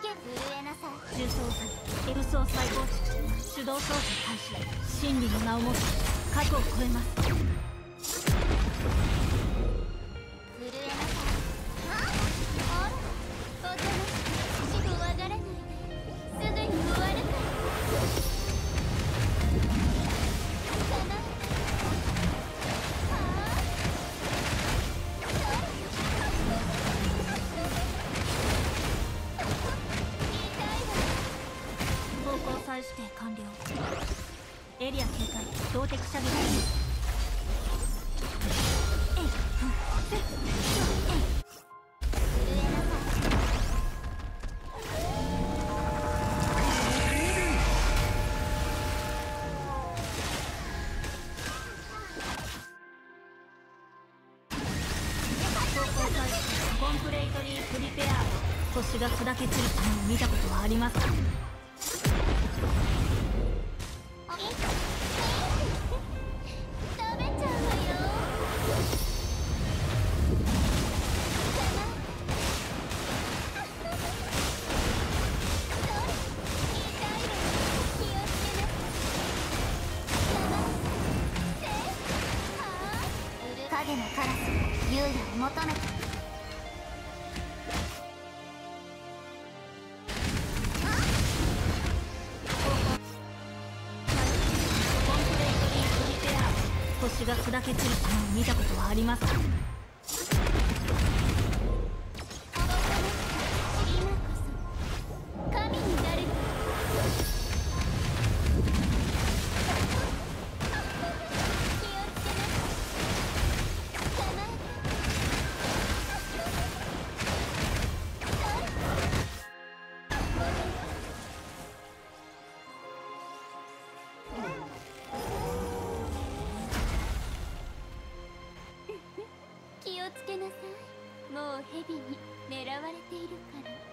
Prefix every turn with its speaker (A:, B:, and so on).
A: け震えなさい。
B: 重装作武装再構築手動操作開始。真理の名をもって過去を超えます。方向再指定完了エリア警戒標的射撃えいえいコンプレイトリープリペア星が砕け散る様を見たことはありますか
A: 影のカラス優也を求めて。
B: 星が砕け散る様を見たことはありますか
A: 気をつけなさい。もうヘビに狙われているから。